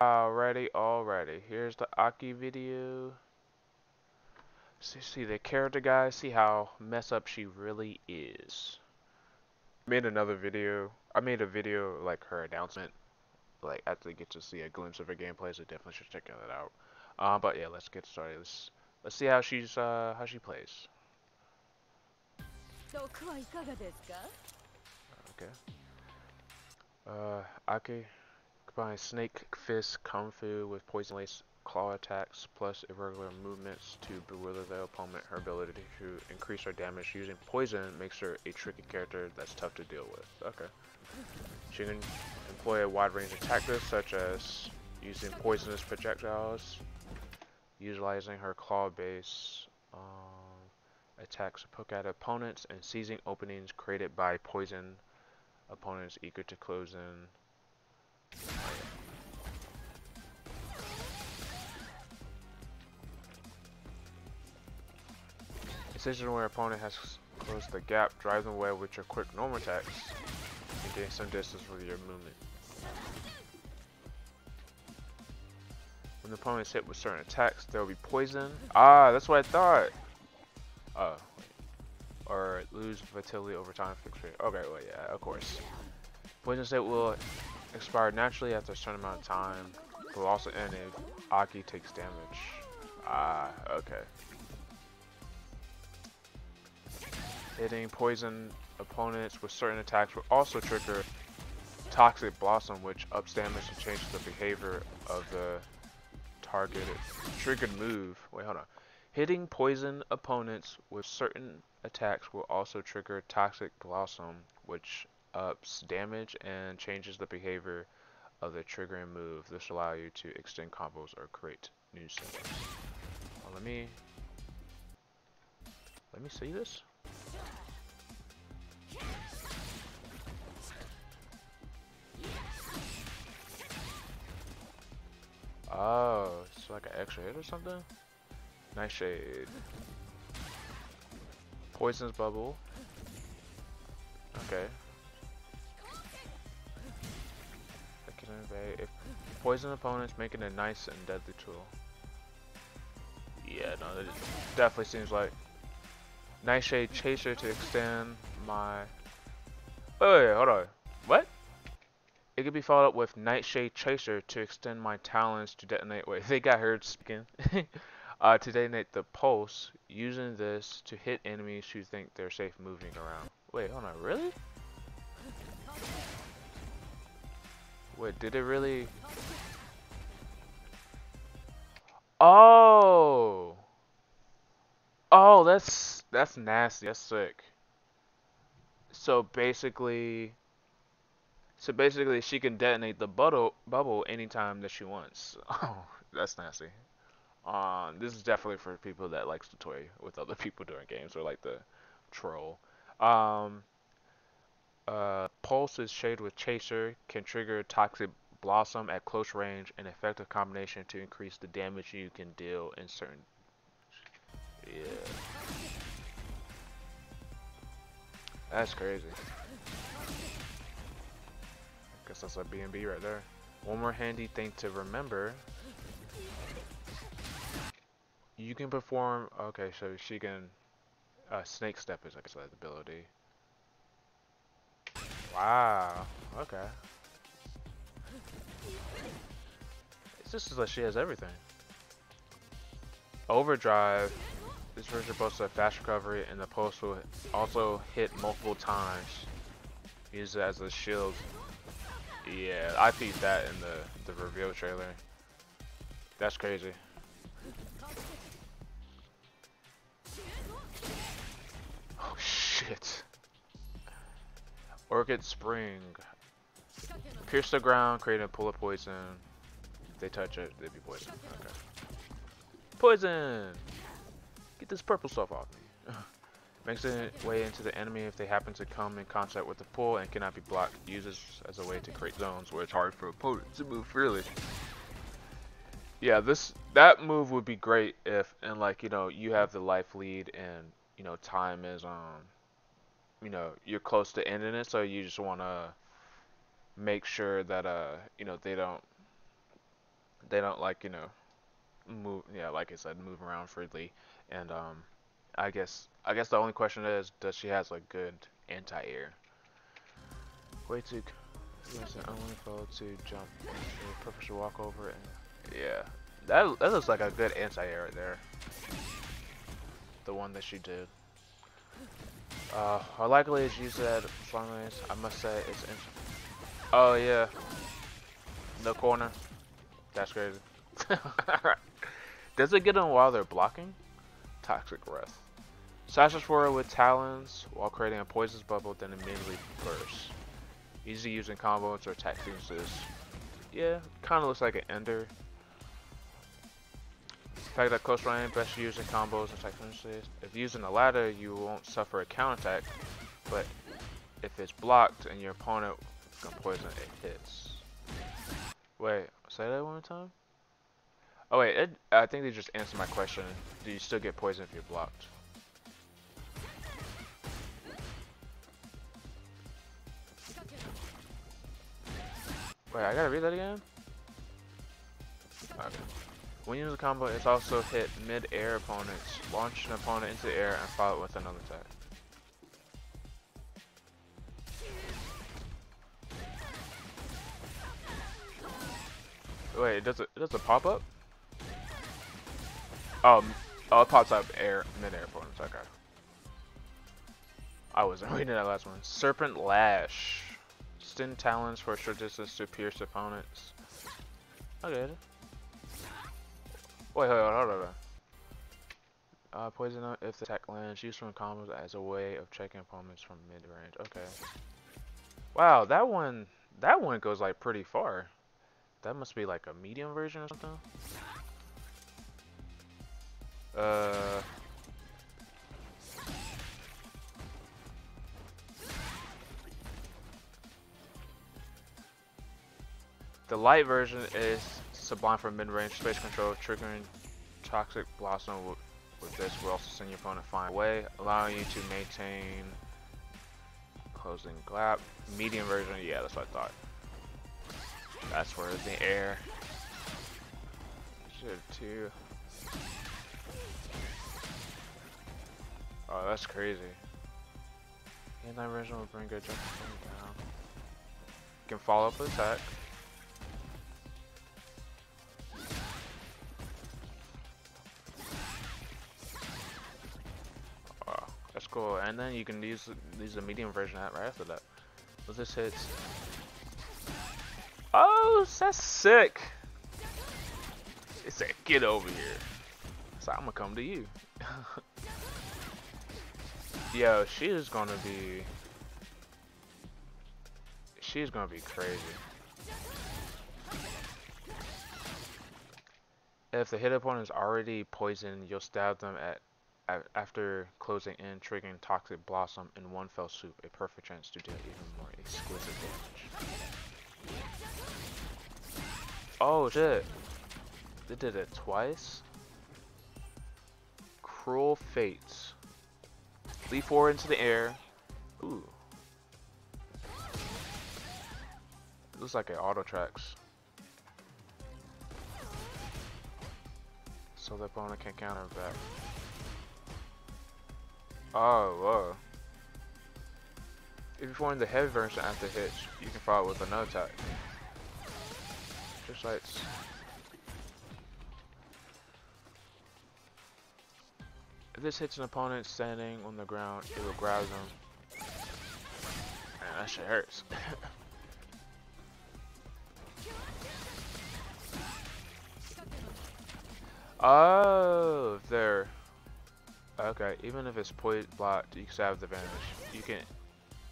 Alrighty, alrighty. Here's the Aki video. See, see the character guys, see how mess up she really is. Made another video. I made a video like her announcement. Like after get to see a glimpse of her gameplay, so definitely should check that out. Um, but yeah, let's get started. Let's let's see how she's uh how she plays. Okay. Uh, Aki combines Snake Fist Kung Fu with Poison Lace claw attacks plus irregular movements to bewilder the opponent. Her ability to increase her damage using poison makes her a tricky character that's tough to deal with. Okay. She can employ a wide range of tactics such as using poisonous projectiles, utilizing her claw base um, attacks to poke at opponents, and seizing openings created by poison opponents eager to close in. Decision where opponent has closed the gap, drive them away with your quick normal attacks, and gain some distance with your movement. When the opponent is hit with certain attacks, there will be poison. Ah, that's what I thought. Oh. Or lose vitality over time. Okay, well, yeah, of course. Poison state will expire naturally after a certain amount of time, but will also end if Aki takes damage. Ah, okay. Hitting poison opponents with certain attacks will also trigger Toxic Blossom, which ups damage and changes the behavior of the targeted triggered move. Wait, hold on. Hitting poison opponents with certain attacks will also trigger Toxic Blossom, which ups damage and changes the behavior of the triggering move. This will allow you to extend combos or create new symbols. Well, let me let me see this. Oh, it's like an extra hit or something? Nightshade. Poison's bubble. Okay. That can invade. If poison opponents, making a nice and deadly tool. Yeah, no, it definitely seems like Nightshade Chaser to extend my. Wait, wait, wait, hold on. It could be followed up with Nightshade Chaser to extend my talons to detonate. Wait, they got heard speaking. uh, to detonate the pulse, using this to hit enemies who think they're safe moving around. Wait, hold on, really? Wait, did it really? Oh! Oh, that's that's nasty. That's sick. So basically, so basically, she can detonate the bubble bubble anytime that she wants. Oh, that's nasty. Um, this is definitely for people that likes to toy with other people during games or like the troll. Um, uh, Pulse is shaded with Chaser, can trigger Toxic Blossom at close range, an effective combination to increase the damage you can deal in certain. Yeah. That's crazy. Guess that's a B&B right there. One more handy thing to remember. You can perform, okay, so she can, uh, snake step is, guess, that ability. Wow, okay. It's just like she has everything. Overdrive. This version boasts a fast recovery and the pulse will also hit multiple times. Use it as a shield. Yeah, I peeped that in the, the reveal trailer. That's crazy. Oh shit. Orchid Spring. Pierce the ground, create a pull of poison. If they touch it, they'd be poison. Okay. Poison! Get this purple stuff off me. Makes its way into the enemy if they happen to come in contact with the pool and cannot be blocked. Uses as a way to create zones where it's hard for opponents to move freely. Yeah, this that move would be great if and like you know you have the life lead and you know time is um you know you're close to ending it, so you just want to make sure that uh you know they don't they don't like you know move yeah like I said move around freely and um I guess I guess the only question is does she has like good anti-air? Way to use an unwilling foe to jump to purposely walk over and yeah. That, that looks like a good anti-air right there. The one that she did. Uh how likely as you said I must say it's oh yeah. No corner. That's crazy. Does it get them while they're blocking? Toxic Breath. Sashes forward with Talons while creating a poisonous bubble, then immediately bursts. Easy using combos or attack sequences. Yeah, kind of looks like an Ender. The fact that close range, best using combos and attack sequences. If using a ladder, you won't suffer a counterattack, but if it's blocked and your opponent can poison, it hits. Wait, say that one more time? Oh wait, it, I think they just answered my question. Do you still get poison if you're blocked? Wait, I gotta read that again? Okay. When you use a combo, it's also hit mid-air opponents, launch an opponent into the air, and follow it with another attack. Wait, does it does it pop up? Um, oh, it pops up air mid-air opponents. Okay. I wasn't reading that last one. Serpent Lash. Extend talons for short distance to pierce opponents. Okay. Wait, hold on, hold on. Uh, poison if the attack lands. Used from combos as a way of checking opponents from mid-range. Okay. Wow, that one, that one goes like pretty far. That must be like a medium version or something. Uh. The light version is Sublime for mid-range space control, triggering Toxic Blossom with, this will also send your opponent flying away, allowing you to maintain closing gap. Medium version, yeah, that's what I thought. That's where the air. Should too. Oh, that's crazy. And version will bring a jump down. You can follow up with attack. And then you can use use the medium version right after that. With this hits. Oh, that's sick. It said, get over here. So I'm gonna come to you. Yo, she is gonna be... She's gonna be crazy. If the hit opponent is already poisoned, you'll stab them at after closing in, triggering Toxic Blossom in one fell swoop, a perfect chance to deal even more exquisite damage. Oh shit! They did it twice? Cruel Fates. Leap forward into the air. Ooh. It looks like it auto tracks. So the opponent can counter back. Oh, whoa. If you're perform the heavy version after hits, you can follow with another attack. Just like If this hits an opponent standing on the ground, it will grab them. Man, that shit hurts. oh, there. Okay, even if it's point blocked, you still have the advantage. You can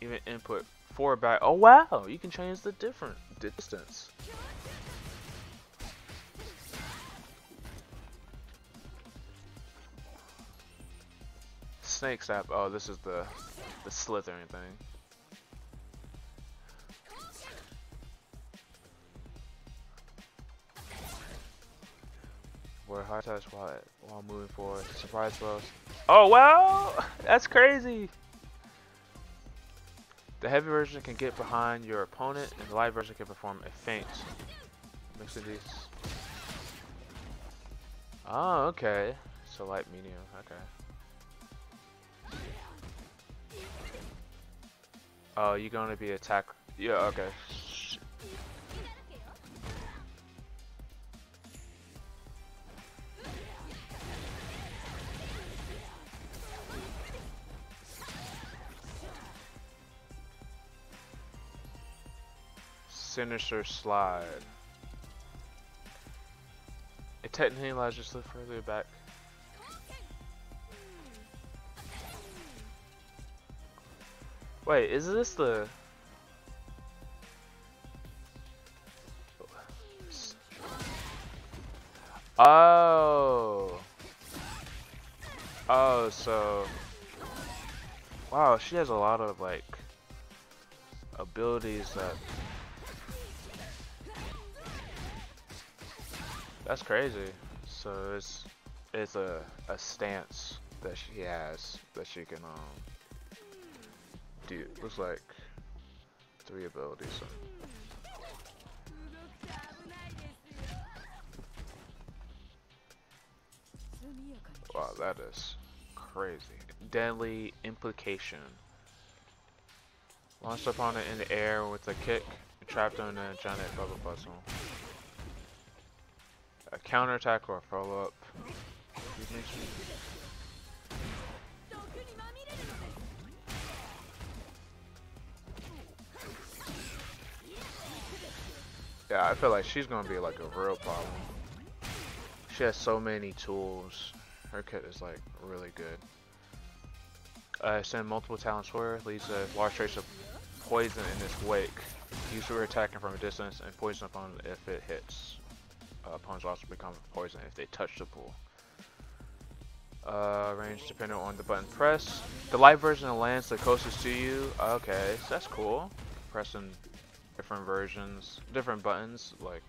even input four back. Oh wow, you can change the different distance. snake step. Oh, this is the the slithering thing. Where high touch while while moving forward. Surprise throws. Oh wow, that's crazy. The heavy version can get behind your opponent, and the light version can perform a feint. Mix of these. Oh, okay. So light, medium. Okay. Oh, you're gonna be attack. Yeah. Okay. Sinister Slide. It technically allows you to slip further back. Wait, is this the... Oh! Oh, so... Wow, she has a lot of, like, abilities that That's crazy. So it's it's a a stance that she has that she can um do. Looks like three abilities. So. Wow, that is crazy. Deadly implication. Launched upon it in the air with a kick, trapped on a giant bubble puzzle counterattack or follow up. Yeah, I feel like she's gonna be like a real problem. She has so many tools. Her kit is like really good. Uh, send multiple talons for her, leaves a large trace of poison in its wake. Use her attacking from a distance and poison upon if it hits uh, also become poison if they touch the pool. Uh, range depending on the button press. The light version lands the closest to you. Okay, so that's cool. Pressing different versions, different buttons, like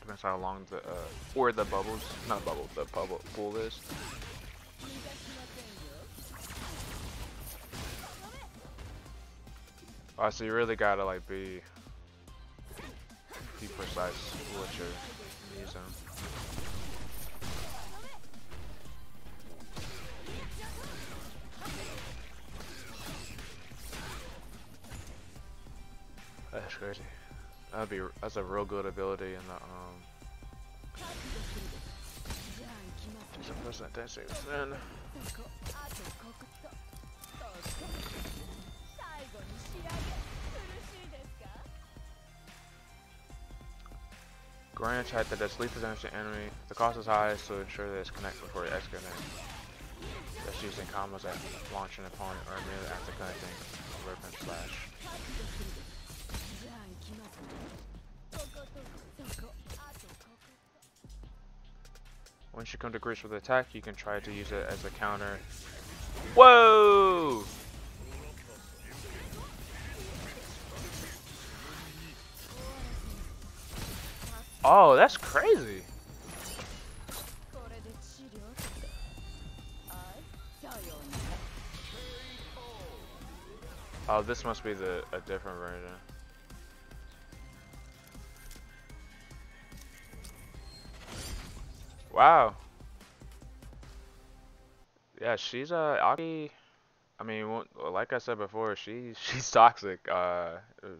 depends how long the uh, or the bubbles, not bubble, the bubble pool is. Oh, so you really gotta like be be precise with your so. That's crazy. That'd be that's a real good ability in the um. A person dancing then. Grand type that does lethal damage to enemy. The cost is high, so ensure that it's connected before you execute it. That's used in combos that launch an opponent or immediately after connecting a weapon slash. Once you come to grips with the attack, you can try to use it as a counter. Whoa! Oh, that's crazy. Oh, this must be the a different version. Wow. Yeah, she's uh Aki. I mean, like I said before, she she's toxic. Uh,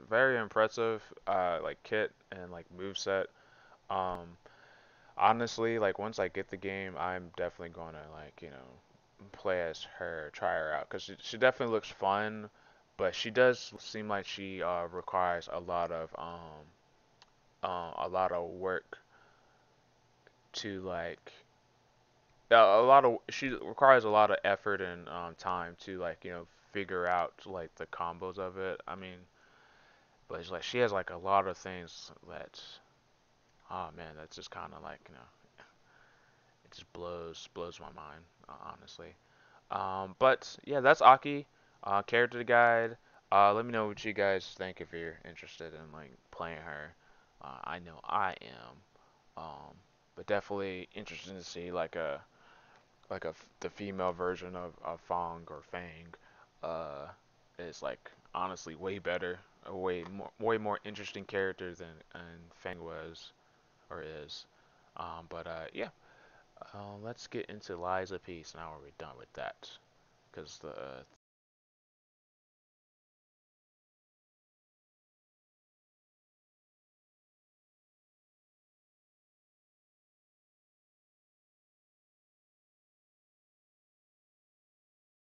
very impressive. Uh, like kit and like move set. Um, honestly, like once I get the game, I'm definitely gonna like you know play as her, try her out because she, she definitely looks fun, but she does seem like she uh, requires a lot of um uh, a lot of work to like a lot of she requires a lot of effort and um, time to like you know figure out like the combos of it. I mean, but it's like she has like a lot of things that oh man, that's just kind of like you know, it just blows blows my mind, uh, honestly. Um, but yeah, that's Aki, uh, character guide. Uh, let me know what you guys think if you're interested in like playing her. Uh, I know I am, um, but definitely interested to see like a like a the female version of, of Fong or Fang. Uh, is like honestly way better, a way more way more interesting character than and Fang was or is. Um, but uh, yeah, Uh, let's get into Lies of P now we're done with that. Because the